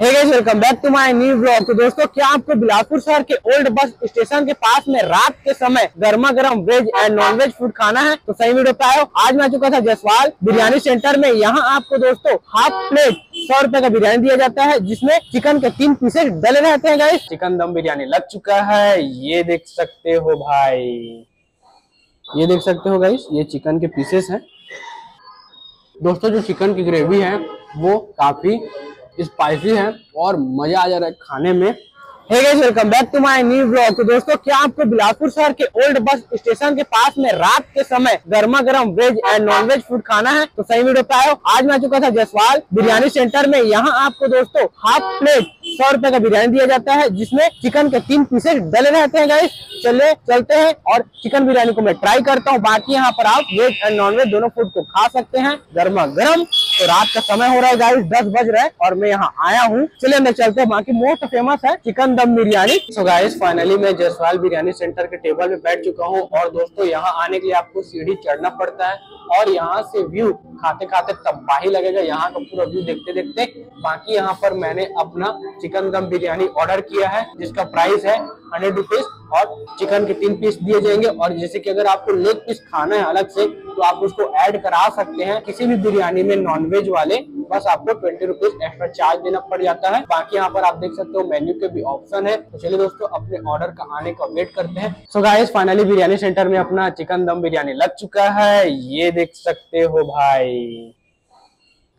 Welcome back to my new blog तो दोस्तों, क्या आपको बिलासपुर शहर के ओल्ड बस स्टेशन के पास में रात के समय गर्मा गर्म veg and non veg food खाना है? तो सही वीडियो पे आयो आज मैं आ चुका था जसवाल बिरयानी सेंटर में। यहाँ आपको दोस्तों हाफ़ प्लेट सौ रुपए का बिरयानी दिया जाता है, जिसमें चिकन के तीन पीसेस डले रहते हैं गाइस चिकन दम बिरयानी लग चुका है। ये देख सकते हो भाई। ये देख सकते हो गाइस ये चिकन के पीसेस है। दोस्तों, जो चिकन की ग्रेवी है, वो काफ़ी स्पाइसी है और मज़ा आ जा रहा है खाने में। Welcome back to my new blog तो दोस्तों, क्या आपको बिलासपुर शहर के ओल्ड बस स्टेशन के पास में रात के समय गर्मा गर्म veg and non veg food खाना है? तो सही वीडियो पे आयो आज मैं आ चुका था जसवाल बिरयानी सेंटर में। यहाँ आपको दोस्तों हाफ़ प्लेट सौ रुपए का बिरयानी दिया जाता है, जिसमें चिकन के तीन पीसेस डले रहते हैं गाइस चले चलते हैं और चिकन बिरयानी को मैं ट्राई करता हूँ। बाकी यहाँ पर आप वेज एंड नॉन वेज दोनों फ़ूड को खा सकते हैं। गर्मा गर्म तो रात का समय हो रहा है गाइस दस बज रहा है और मैं यहाँ आया हूँ। चले अंदर चलते हैं। बाकी मोस्ट फ़ेमस है चिकन दम बिरयानी सो गाइस फाइनली मैं जसवाल बिरयानी सेंटर के टेबल पे बैठ चुका हूँ और दोस्तों, यहाँ आने के लिए आपको सीढ़ी चढ़ना पड़ता है। और यहाँ से व्यू खाते खाते तबाही लगेगा। यहाँ का पूरा व्यू देखते देखते बाकी यहाँ पर मैंने अपना चिकन दम बिरयानी ऑर्डर किया है, जिसका प्राइस है हंड्रेड रुपीज़ और चिकन के तीन पीस दिए जाएँगे। और जैसे कि अगर आपको लेग पीस खाना है अलग से तो आप उसको ऐड करा सकते हैं। किसी भी बिरयानी में नॉनवेज वाले, बस आपको ट्वेंटी रुपीज़ एक्स्ट्रा चार्ज देना पड़ जाता है। बाकी यहाँ पर आप देख सकते हो मेन्यू के भी ऑप्शन है। तो चलिए दोस्तों, अपने ऑर्डर का आने का वेट करते हैं। So guys finally biryani centre में अपना चिकन दम बिरयानी लग चुका है। ये देख सकते हो भाई।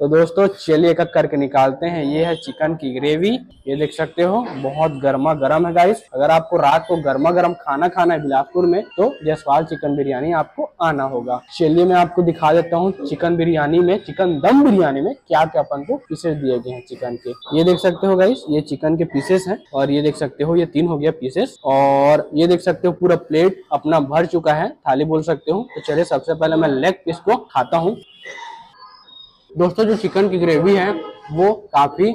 तो दोस्तों, चलिए एक करके निकालते हैं। ये है चिकन की ग्रेवी ये देख सकते हो, बहुत गर्मा गर्म है गाइस अगर आपको रात को गर्मा गर्म खाना खाना है बिलासपुर में तो जसवाल चिकन बिरयानी आपको आना होगा। चलिए मैं आपको दिखा देता हूँ चिकन बिरयानी में, चिकन दम बिरयानी में क्या क्या अपन को पीसेस दिए गए हैं चिकन के। ये देख सकते हो गाइस ये चिकन के पीसेस हैं और ये देख सकते हो, ये तीन हो गया पीसेस और ये देख सकते हो, पूरा प्लेट अपना भर चुका है, थाली बोल सकते हो। तो चलिए, सबसे पहले मैं लेग पीस को खाता हूँ। दोस्तों, जो चिकन की ग्रेवी है, वो काफ़ी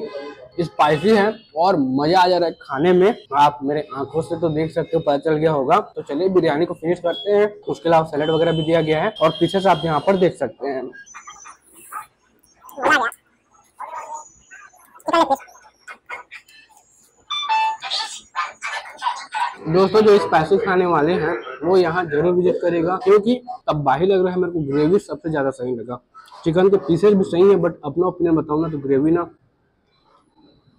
स्पाइसी है और मज़ा आ जा रहा है खाने में। आप मेरे आँखों से तो देख सकते हो, पता चल गया होगा। तो चलिए, बिरयानी को फिनिश करते हैं। उसके अलावा सैलेड वगैरह भी दिया गया है और पीछे से आप यहाँ पर देख सकते हैं। दोस्तों, जो स्पाइसी खाने वाले हैं वो यहाँ ज़रूर विज़िट करेगा, क्योंकि अब बाहर लग रहा है मेरे को ग्रेवी सबसे ज़्यादा सही लगा। चिकन के पीसेस भी सही है बट अपना ओपिनियन बताऊँ ना तो ग्रेवी ना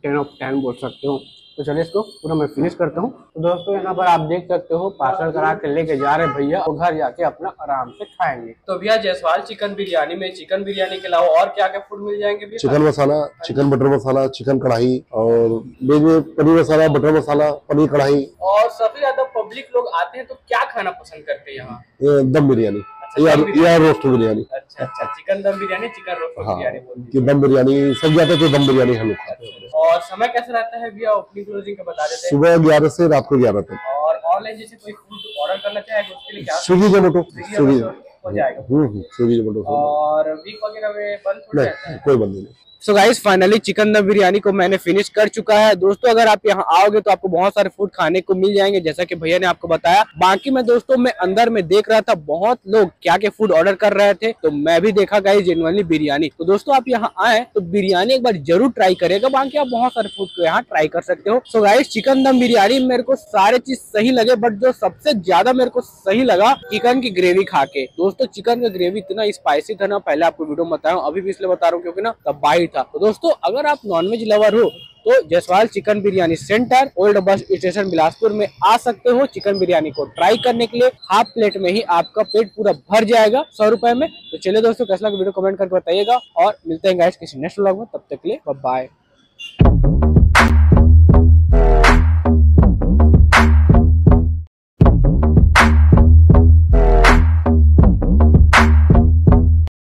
टेन ऑफ़ टेन बोल सकते हो। तो चलिए इसको पूरा मैं फिनिश करता हूँ। तो दोस्तों यहाँ पर आप देख सकते हो पार्सल करा के लेके जा रहे भैया और घर जाके अपना आराम से खाएँगे। तो भैया जयसवाल चिकन बिरयानी में चिकन बिरयानी के अलावा और क्या क्या फ़ूड मिल जाएँगे भैया? Chicken masala chicken butter masala chicken कढ़ाई और वेज में पनीर मसाला बटर मसाला पनीर कढ़ाई। और सबसे ज़्यादा पब्लिक लोग आते हैं तो क्या खाना पसंद करते हैं यहाँ? दम बिरयानी। अच्छा, या, रोस्ट बिरयानी। अच्छा अच्छा चिकन दम बिरयानी चिकन रोस्ट हाँ बिरयानी दम बिरयानी सब जाते तो दम बिरयानी हम लोग खाते हैं। और समय कैसे रहता है भैया ओपनिंग क्लोजिंग का बता देते हैं। सुबह ग्यारह से रात को ग्यारह तक। और ऑनलाइन जैसे कोई फ़ूड ऑर्डर करना चाहे तो उसके लिए क्या स्विगी जोमेटो स्विगी। स्विगी हो जाएगा। हम्म हम्म, और वीक वगैरह में बंद नहीं कोई बंद नहीं। सो गाइस फाइनली चिकन दम बिरयानी को मैंने फिनिश कर चुका है। दोस्तों, अगर आप यहाँ आओगे तो आपको बहुत सारे फ़ूड खाने को मिल जाएँगे। जैसा कि भैया ने आपको बताया। बाकी मैं दोस्तों, मैं अंदर में देख रहा था, बहुत लोग क्या क्या फ़ूड ऑर्डर कर रहे थे तो मैं भी देखा गाइस जेनुअनली बिरयानी तो दोस्तों, आप यहाँ आए तो बिरयानी एक बार ज़रूर ट्राई करेगा बाकी आप बहुत सारे फ़ूड को यहाँ ट्राई कर सकते हो। सो गाइस चिकन दम बिरयानी मेरे को सारे चीज़ सही लगे बट जो सबसे ज़्यादा मेरे को सही लगा चिकन की ग्रेवी खा के दोस्तों चिकन का ग्रेवी इतना स्पाइसी था ना, पहले आपको वीडियो बताया अभी भी इसलिए बता रहा हूँ, क्योंकि ना बाई था। तो दोस्तों, अगर आप नॉनवेज लवर हो तो Jaswal chicken biryani centre, old bus station Bilaspur में आ सकते हो चिकन बिरयानी को ट्राई करने के लिए। हाफ़ प्लेट में ही आपका पेट पूरा भर जाएगा सौ रुपए में। तो चलिए दोस्तों, कैसा लगा वीडियो कमेंट करके बताइएगा और मिलते हैं गाइस किसी नेक्स्ट व्लॉग में। तब तक के लिए बाय